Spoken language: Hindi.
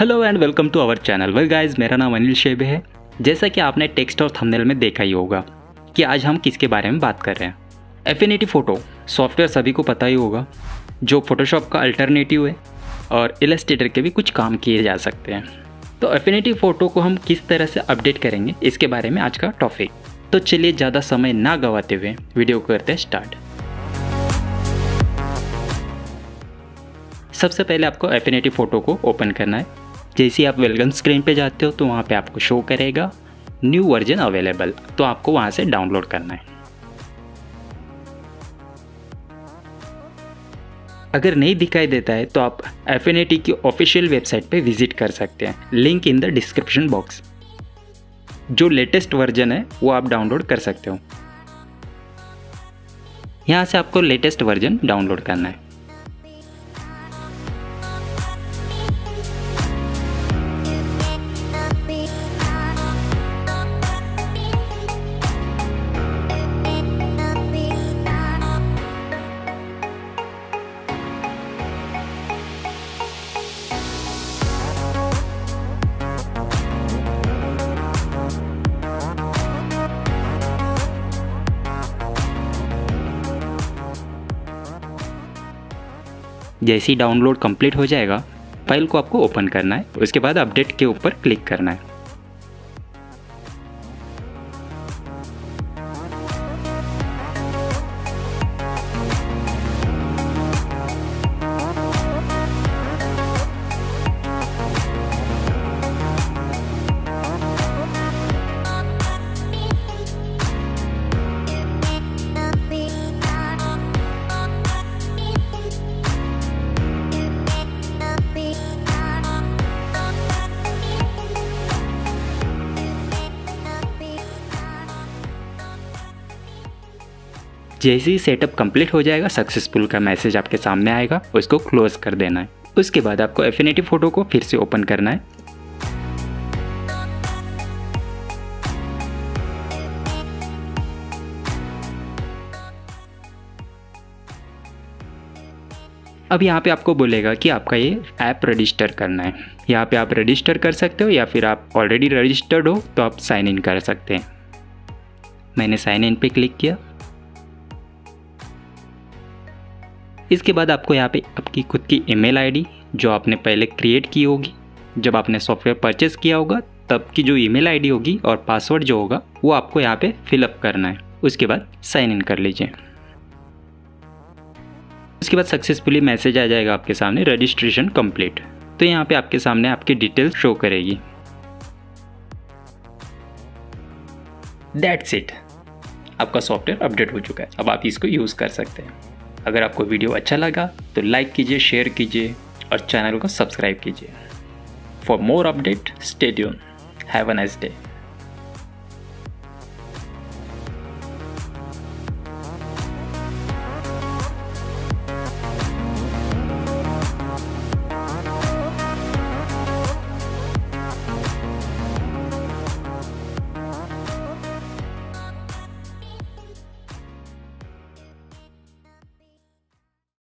Hello and welcome to our channel well guys मेरा नाम अनिल शेबे है। जैसा कि आपने टेक्स्ट और थंबनेल में देखा ही होगा कि आज हम किसके बारे में बात कर रहे हैं। एफिनिटी फ़ोटो सॉफ्टवेयर सभी को पता ही होगा, जो फोटोशॉप का अल्टरनेटिव है और इलस्ट्रेटर के भी कुछ काम किए जा सकते हैं। तो एफिनिटी फ़ोटो को हम किस तरह से अपडेट करेंगे, इसके बारे में आज का टॉपिक तो चलिए ज़्यादा समय ना गवाते हुए वीडियो करते हैं स्टार्ट सबसे पहले आपको एफिनिटी फ़ोटो को ओपन करना है। जैसे आप वेलकम स्क्रीन पे जाते हो तो वहाँ पे आपको शो करेगा न्यू वर्जन अवेलेबल तो आपको वहाँ से डाउनलोड करना है। अगर नहीं दिखाई देता है तो आप एफ़ की ऑफिशियल वेबसाइट पे विज़िट कर सकते हैं। Link in the description box जो लेटेस्ट वर्जन है, वो आप डाउनलोड कर सकते हो। यहाँ से आपको लेटेस्ट वर्जन डाउनलोड करना है। जैसे ही डाउनलोड कंप्लीट हो जाएगा फ़ाइल को आपको ओपन करना है उसके बाद अपडेट के ऊपर क्लिक करना है। जैसे ही सेटअप कंप्लीट हो जाएगा, सक्सेसफुल का मैसेज आपके सामने आएगा, उसको क्लोज कर देना है। उसके बाद आपको एफिनेटिव फ़ोटो को फिर से ओपन करना है। अब यहाँ पे आपको बोलेगा कि आपका ये ऐप रजिस्टर करना है। यहाँ पे आप रजिस्टर कर सकते हो या फिर आप ऑलरेडी रजिस्टर्ड हो तो आप साइन इन कर सकते हैं। मैंने साइन इन पे क्लिक किया। इसके बाद आपको यहाँ पे आपकी खुद की ईमेल आईडी जो आपने पहले क्रिएट की होगी। जब आपने सॉफ्टवेयर परचेस किया होगा, तब की जो ईमेल आईडी होगी और पासवर्ड जो होगा, वो आपको यहाँ पे फिलअप करना है। उसके बाद साइन इन कर लीजिए। उसके बाद सक्सेसफुली मैसेज आ जाएगा आपके सामने रजिस्ट्रेशन कंप्लीट तो यहाँ पे आपके सामने आपकी डिटेल्स शो करेगी। दैट्स इट आपका सॉफ्टवेयर अपडेट हो चुका है। अब आप इसको यूज़ कर सकते हैं। अगर आपको वीडियो अच्छा लगा तो लाइक कीजिए शेयर कीजिए और चैनल को सब्सक्राइब कीजिए। For more update stadium have a nice day